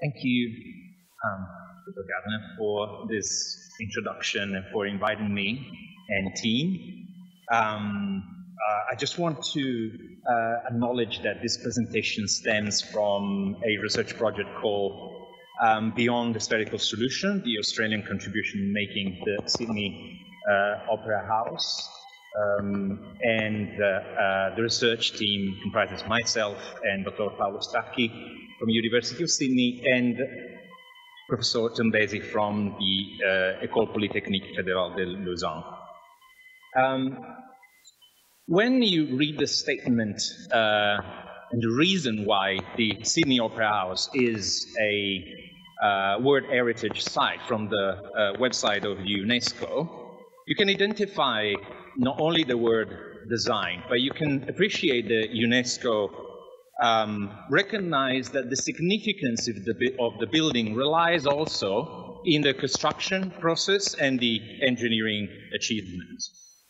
Thank you, um, Governor, for this introduction and for inviting me and team. Um, uh, I just want to uh, acknowledge that this presentation stems from a research project called um, Beyond the Spherical Solution, the Australian contribution making the Sydney uh, Opera House. Um, and uh, uh, the research team comprises myself and Dr. Paolo Stracchi from University of Sydney and Professor Tombesi from the uh, École Polytechnique Fédérale de Lausanne. Um, when you read the statement uh, and the reason why the Sydney Opera House is a uh, World Heritage Site from the uh, website of UNESCO, you can identify not only the word design, but you can appreciate the UNESCO um, recognize that the significance of the, of the building relies also in the construction process and the engineering achievements.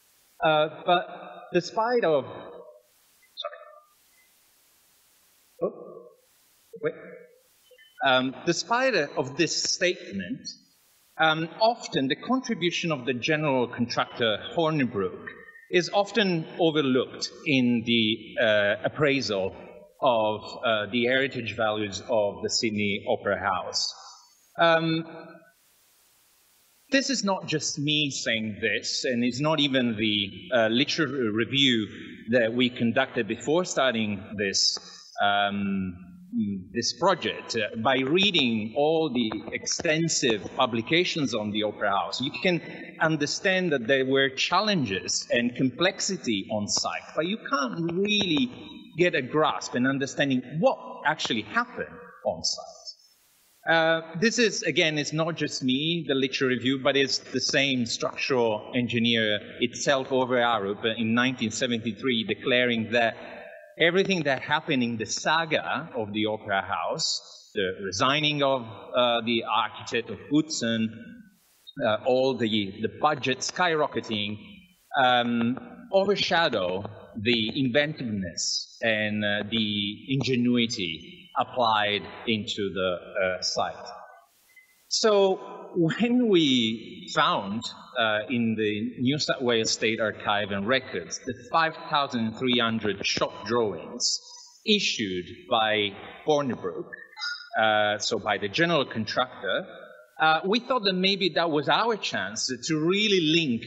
Uh, but despite of, sorry, oh, wait. Um, despite of this statement, um, often the contribution of the general contractor Hornibrook is often overlooked in the uh, appraisal of uh, the heritage values of the Sydney Opera House. Um, this is not just me saying this, and it's not even the uh, literature review that we conducted before starting this um, this project. Uh, by reading all the extensive publications on the Opera House, you can understand that there were challenges and complexity on site, but you can't really get a grasp and understanding what actually happened on site. Uh, this is, again, it's not just me, the literature review, but it's the same structural engineer itself Ove Arup in 1973 declaring that everything that happened in the saga of the Opera House, the resigning of uh, the architect of Utzon, uh, all the, the budget skyrocketing, um, overshadow the inventiveness and uh, the ingenuity applied into the uh, site. So when we found uh, in the New South Wales State Archive and Records the 5,300 shop drawings issued by Hornibrook, uh, so by the general contractor, uh, we thought that maybe that was our chance to really link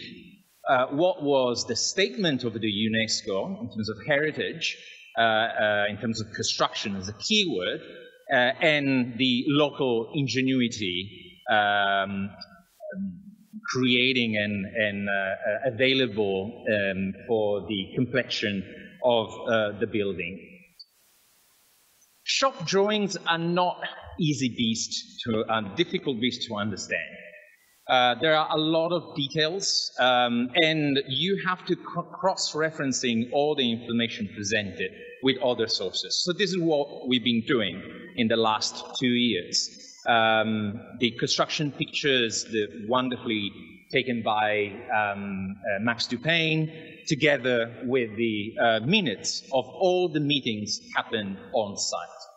uh, what was the statement of the UNESCO in terms of heritage, uh, uh, in terms of construction as a keyword, uh, and the local ingenuity um, creating and, and uh, available um, for the complexion of the building. Shop drawings are not easy beasts to, uh, difficult beasts to understand. Uh, there are a lot of details, um, and you have to cross-referencing all the information presented with other sources. So this is what we've been doing in the last two years. Um, the construction pictures, the wonderfully taken by um, uh, Max Dupain, together with the uh, minutes of all the meetings happened on site.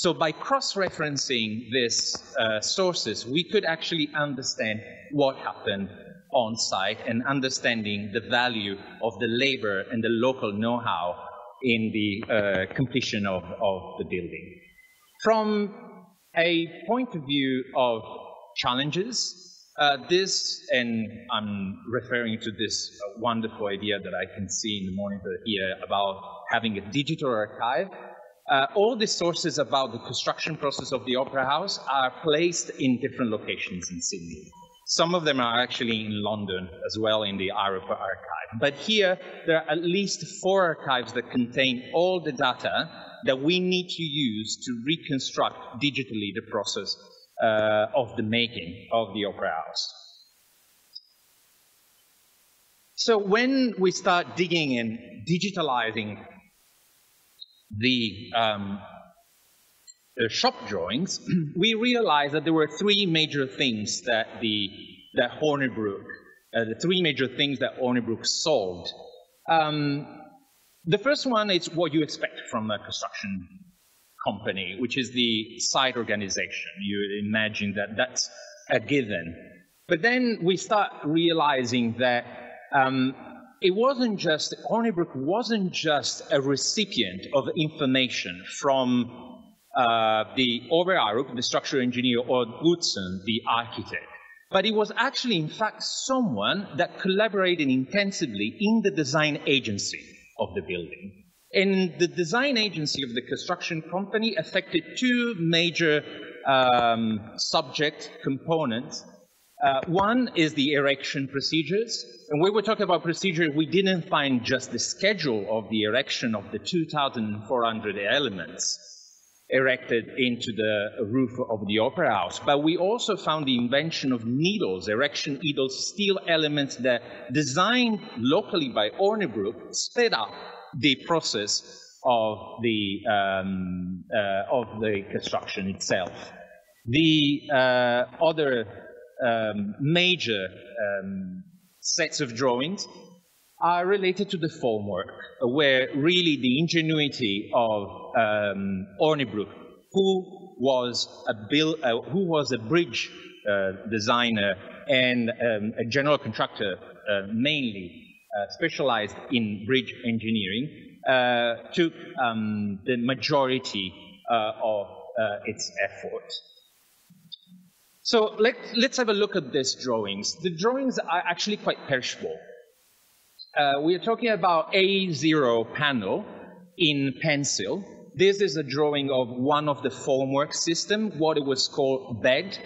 So by cross-referencing these uh, sources, we could actually understand what happened on site and understanding the value of the labor and the local know-how in the uh, completion of, of the building. From a point of view of challenges, uh, this, and I'm referring to this wonderful idea that I can see in the monitor here about having a digital archive, uh, all the sources about the construction process of the Opera House are placed in different locations in Sydney. Some of them are actually in London as well in the Arup archive. But here, there are at least four archives that contain all the data that we need to use to reconstruct digitally the process uh, of the making of the Opera House. So when we start digging and digitalizing the, um, the shop drawings, we realized that there were three major things that the that Hornibrook, uh, the three major things that Hornibrook solved. Um, the first one is what you expect from a construction company, which is the site organization. You imagine that that's a given. But then we start realizing that um, it wasn't just, Hornibrook wasn't just a recipient of information from uh, the Ove Arup, the structural engineer, or Utzon, the architect. But it was actually, in fact, someone that collaborated intensively in the design agency of the building. And the design agency of the construction company affected two major um, subject components. Uh, one is the erection procedures. And when we're talking about procedure, we didn't find just the schedule of the erection of the 2,400 elements erected into the roof of the opera house, but we also found the invention of needles, erection needles, steel elements that designed locally by Hornibrook sped up the process of the, um, uh, of the construction itself. The uh, other um, major um, sets of drawings are related to the formwork, where really the ingenuity of um, Hornibrook, who was a, uh, who was a bridge uh, designer and um, a general contractor, uh, mainly uh, specialized in bridge engineering, uh, took um, the majority uh, of its effort. So let, us have a look at these drawings. The drawings are actually quite perishable. Uh, we are talking about A0 panel in pencil. This is a drawing of one of the formwork system, what it was called bed.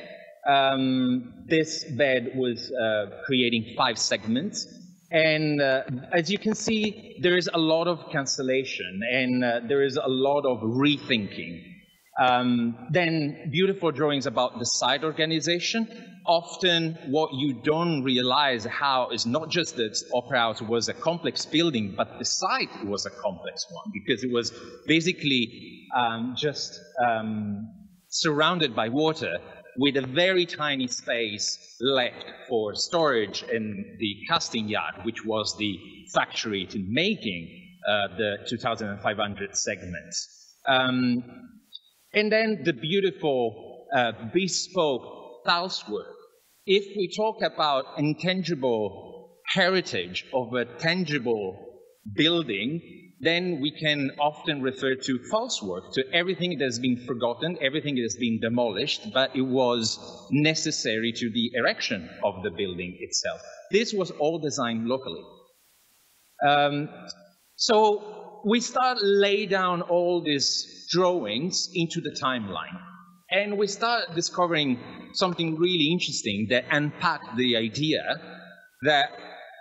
Um, this bed was uh, creating five segments. And uh, as you can see, there is a lot of cancellation and uh, there is a lot of rethinking. Um, then beautiful drawings about the site organization. Often what you don't realize how is not just that Opera House was a complex building, but the site was a complex one because it was basically um, just um, surrounded by water with a very tiny space left for storage in the casting yard, which was the factory to making uh, the 2,500 segments. Um, and then the beautiful uh, bespoke false work. If we talk about intangible heritage of a tangible building, then we can often refer to false work, to everything that has been forgotten, everything that has been demolished, but it was necessary to the erection of the building itself. This was all designed locally. Um, so we start lay down all these drawings into the timeline. And we start discovering something really interesting that unpacked the idea that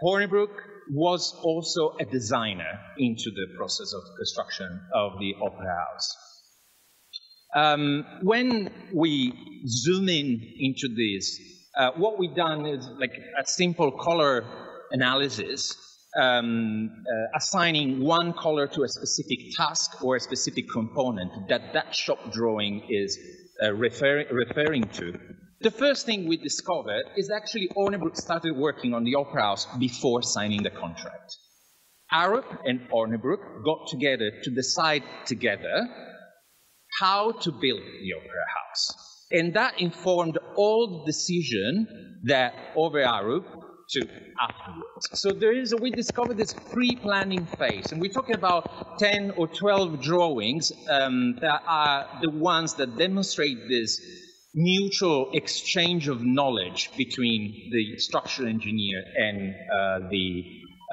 Hornibrook was also a designer into the process of construction of the Opera House. Um, when we zoom in into this, uh, what we've done is like a simple color analysis um, uh, assigning one color to a specific task or a specific component that that shop drawing is uh, refer referring to. The first thing we discovered is actually Hornibrook started working on the Opera House before signing the contract. Arup and Hornibrook got together to decide together how to build the Opera House. And that informed all the decision that Ove Arup to afterwards. So there is, a, we discovered this pre-planning phase, and we're talking about 10 or 12 drawings um, that are the ones that demonstrate this mutual exchange of knowledge between the structural engineer and uh, the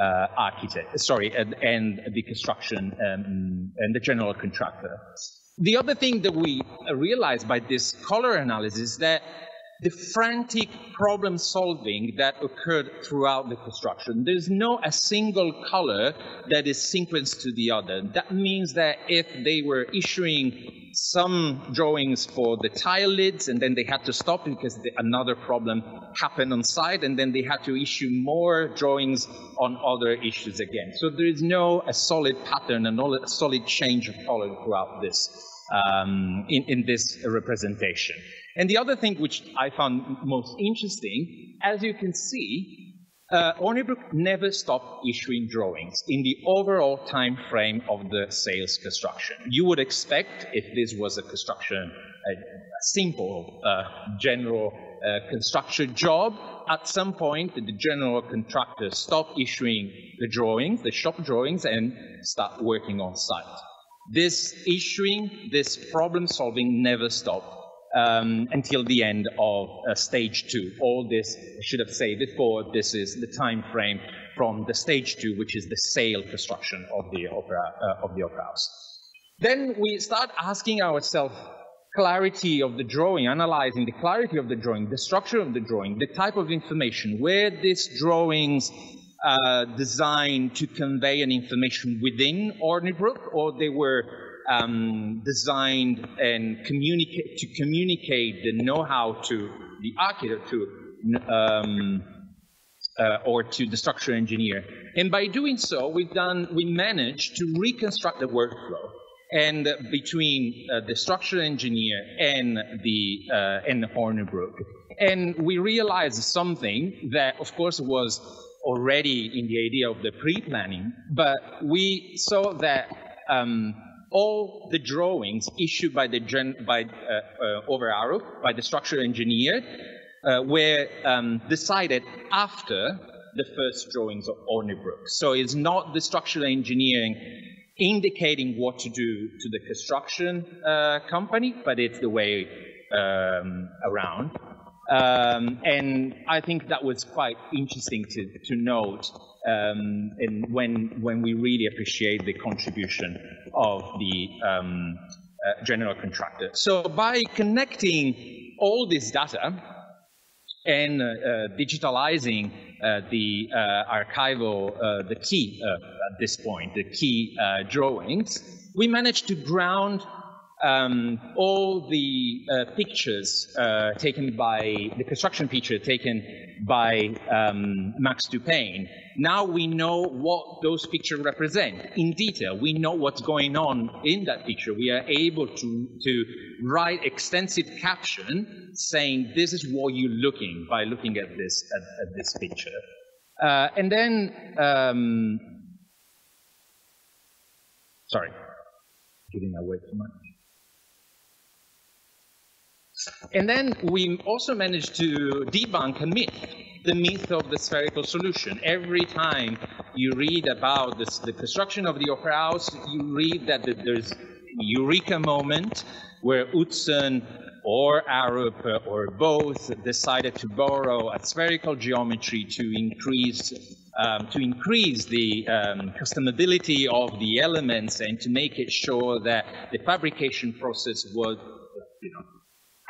uh, architect, sorry, and, and the construction um, and the general contractor. The other thing that we realized by this color analysis is that the frantic problem solving that occurred throughout the construction. There's no a single color that is sequenced to the other. That means that if they were issuing some drawings for the tile lids and then they had to stop because the, another problem happened on site and then they had to issue more drawings on other issues again. So there is no a solid pattern and a solid change of color throughout this um, in, in this representation. And the other thing which I found most interesting, as you can see, uh, Hornibrook never stopped issuing drawings in the overall time frame of the sails construction. You would expect, if this was a construction, a, a simple uh, general uh, construction job, at some point the general contractor stopped issuing the drawings, the shop drawings, and start working on site. This issuing, this problem solving never stopped um, until the end of uh, stage two. All this, I should have said before, this is the time frame from the stage two, which is the sail construction of the opera, uh, of the opera house. Then we start asking ourselves clarity of the drawing, analyzing the clarity of the drawing, the structure of the drawing, the type of information, where these drawings uh, designed to convey an information within Hornibrook, or they were um, designed and communicate to communicate the know-how to the architect to um, uh, or to the structural engineer. And by doing so, we've done we managed to reconstruct the workflow and between uh, the structural engineer and the uh, and Hornibrook. And we realized something that, of course, was already in the idea of the pre-planning, but we saw that um, all the drawings issued by the gen, by uh, uh, by the structural engineer, uh, were um, decided after the first drawings of Hornibrook. So it's not the structural engineering indicating what to do to the construction uh, company, but it's the way um, around. Um, and I think that was quite interesting to, to note um, and when, when we really appreciate the contribution of the um, uh, general contractor. So by connecting all this data and uh, uh, digitalizing uh, the uh, archival, uh, the key at this point, the key drawings, we managed to ground um, all the uh, pictures uh, taken by the construction picture taken by um, Max Dupain. Now we know what those pictures represent in detail. We know what's going on in that picture. We are able to, to write extensive caption saying this is what you're looking by looking at this at, at this picture. Uh, and then, um, sorry, giving away too much. And then we also managed to debunk a myth, the myth of the spherical solution. Every time you read about this, the construction of the Opera House, you read that there's eureka moment where Utzon or Arup or both decided to borrow a spherical geometry to increase um, to increase the um, customability of the elements and to make it sure that the fabrication process was you know,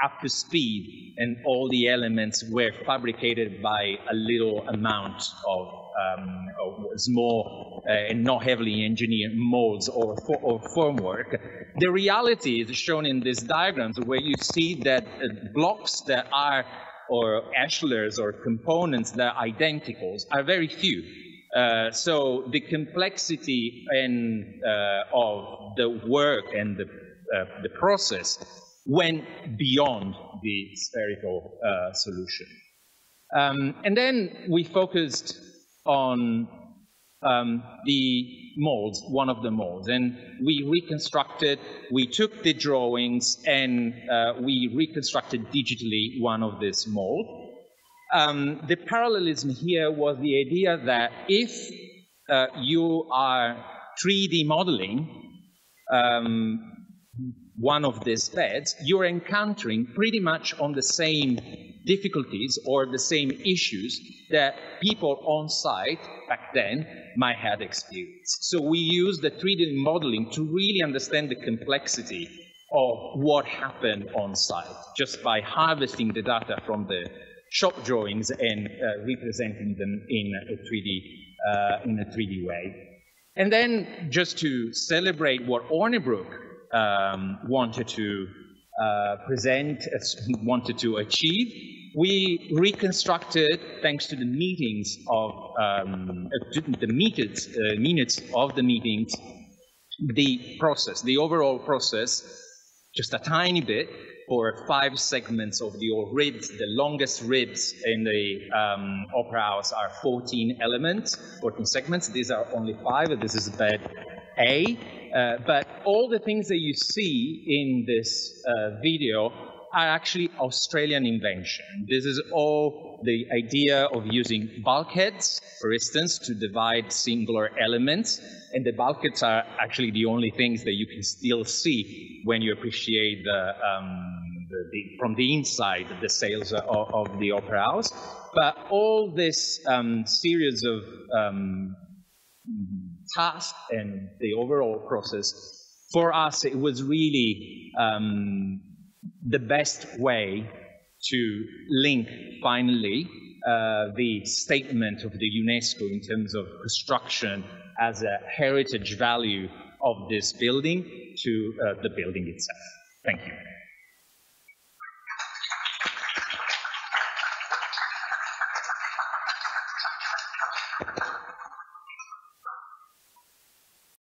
up to speed and all the elements were fabricated by a little amount of, um, of small uh, and not heavily engineered molds or, for, or formwork. The reality is shown in these diagrams where you see that uh, blocks that are or ashlars or components that are identicals are very few. Uh, so the complexity and, uh, of the work and the, uh, the process went beyond the spherical uh, solution. Um, and then we focused on um, the molds, one of the molds, and we reconstructed, we took the drawings and uh, we reconstructed digitally one of this mold. Um, the parallelism here was the idea that if uh, you are 3D modeling, um, one of these beds, you're encountering pretty much on the same difficulties or the same issues that people on site back then might have experienced. So we use the 3D modeling to really understand the complexity of what happened on site just by harvesting the data from the shop drawings and uh, representing them in a 3D uh, in a 3D way. And then just to celebrate what Hornibrook um, wanted to uh, present, wanted to achieve. We reconstructed, thanks to the meetings of um, uh, the minutes, uh, minutes of the meetings, the process, the overall process, just a tiny bit, for five segments of the ribs. The longest ribs in the um, opera house are 14 elements, 14 segments. These are only five. This is bed A. Uh, but all the things that you see in this uh, video are actually Australian invention. This is all the idea of using bulkheads, for instance, to divide singular elements. And the bulkheads are actually the only things that you can still see when you appreciate the, um, the, the from the inside the sails of, of, the opera house. But all this um, series of um, tasks and the overall process, for us, it was really um, the best way to link finally uh, the statement of the UNESCO in terms of construction as a heritage value of this building to uh, the building itself. Thank you.